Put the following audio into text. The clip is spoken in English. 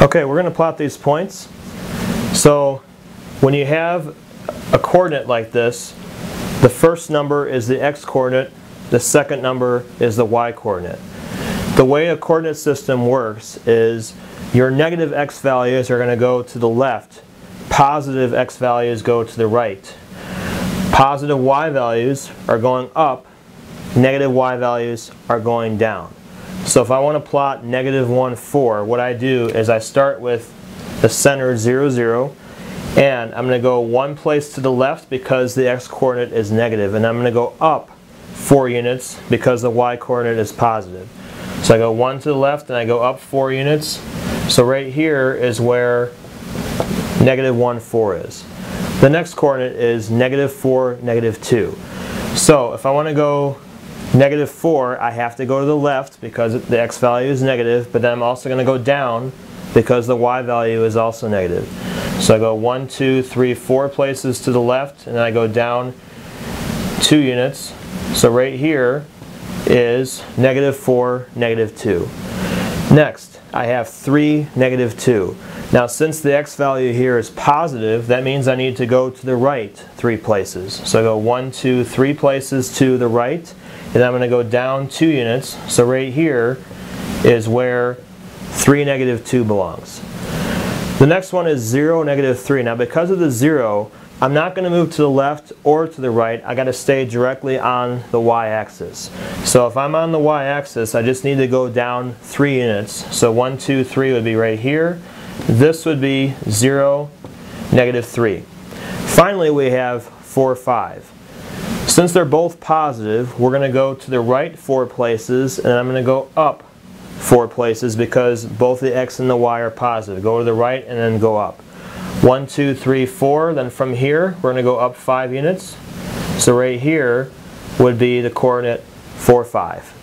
Okay, we're going to plot these points. So when you have a coordinate like this, the first number is the x-coordinate, the second number is the y-coordinate. The way a coordinate system works is your negative x values are going to go to the left, positive x values go to the right. Positive y values are going up, negative y values are going down. So if I want to plot negative 1, 4, what I do is I start with the center 0, 0, and I'm going to go one place to the left because the x-coordinate is negative, and I'm going to go up 4 units because the y-coordinate is positive. So I go 1 to the left and I go up 4 units. So right here is where negative 1, 4 is. The next coordinate is negative 4, negative 2. So if I want to go negative 4, I have to go to the left because the x value is negative, but then I'm also going to go down because the y value is also negative. So I go 1, 2, 3, 4 places to the left, and then I go down 2 units. So right here is negative 4, negative 2. Next, I have 3, negative 2. Now since the x value here is positive, that means I need to go to the right 3 places. So I go 1, 2, 3 places to the right, and I'm going to go down 2 units. So right here is where 3 negative 2 belongs. The next one is 0 negative 3. Now because of the 0, I'm not going to move to the left or to the right. I got to stay directly on the y-axis. So if I'm on the y-axis, I just need to go down 3 units. So 1, 2, 3 would be right here. This would be 0, negative 3. Finally, we have 4, 5. Since they're both positive, we're going to go to the right four places, and I'm going to go up four places because both the x and the y are positive. Go to the right and then go up. One, two, three, four. Then from here, we're going to go up five units. So right here would be the coordinate 4, 5.